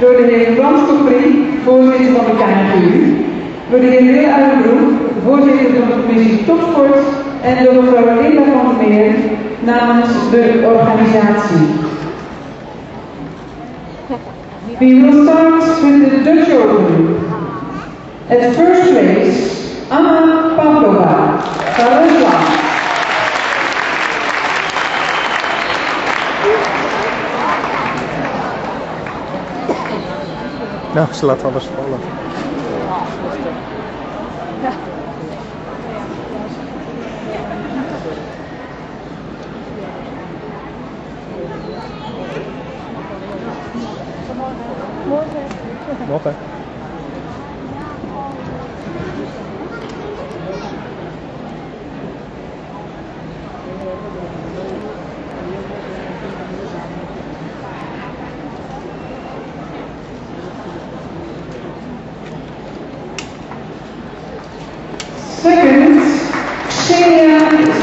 door de heer Frans voorzitter van de KNGU, door de heer Uilenbroek, voorzitter van de commissie Topsport en door mevrouw Linda van der Meer namens de organisatie. We will start with the Dutch Open. At first race, Anna Nou, ze laat alles vallen. Morgen. Second,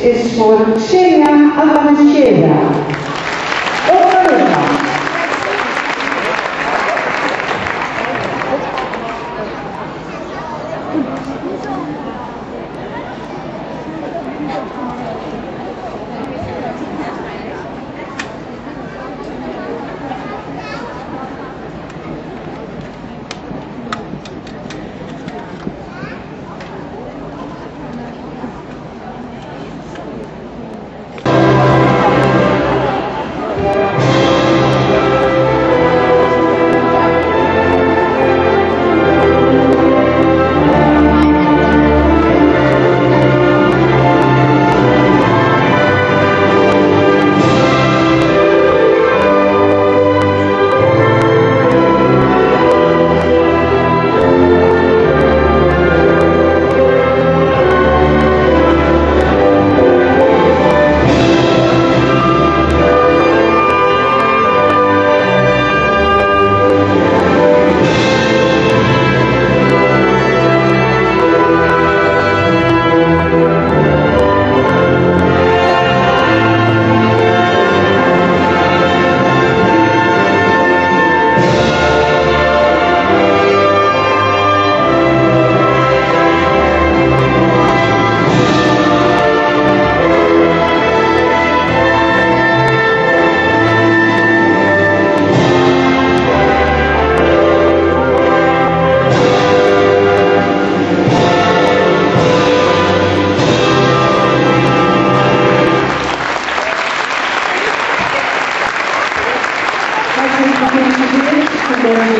is voor Xenia Avanchela.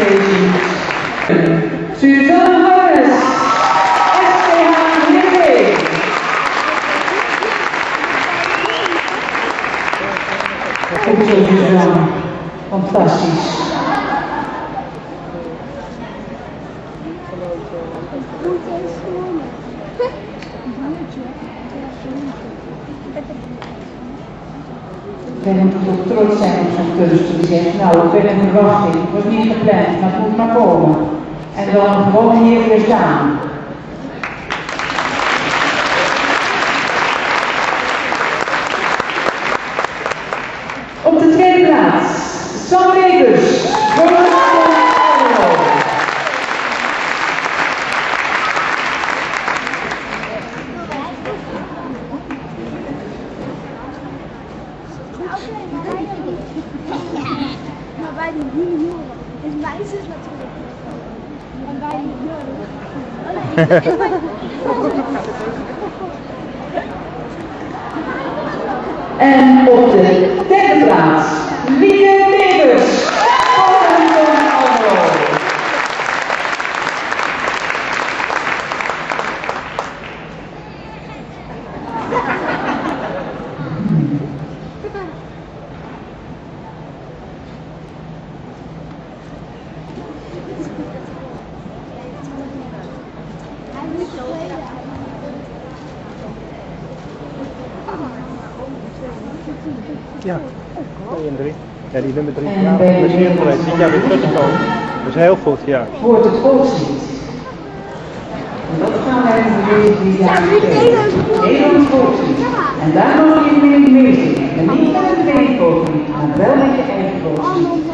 Stage. Susanne Holmes, Fantastisch. Ben moet toch trots zijn op zo'n kunst. Die zegt, nou, ik ben een verwachting. Het was niet gepland, maar het moet maar komen. En dan gewoon hier weer staan. Op de tweede plaats, Sam Webers. voor Almelo. Maar bij die junioren is natuurlijk. En die En op de derde plaats, Lieke Ja, 2 en 3. Ja, die nummer 3 En ja, is hier geweest. Dit jaar weer teruggekomen. Dat is heel goed, ja. Wordt het volkslied. En dat gaan wij voor deze drie jaar spelen. Nederlands volkslied. En daar mag je mee meezingen. Maar niet met een tweevolkslied, maar wel met je eigen volkslied.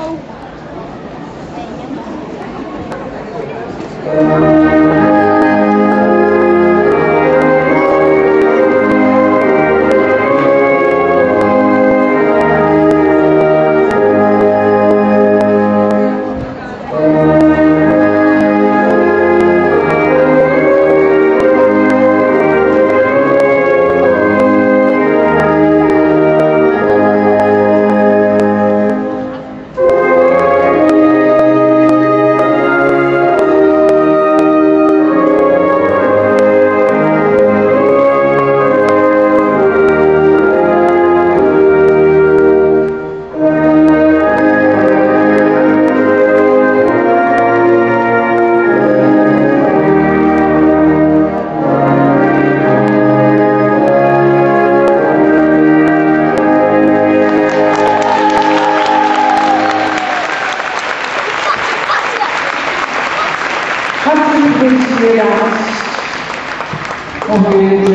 Übrigens jeder Arzt, um hier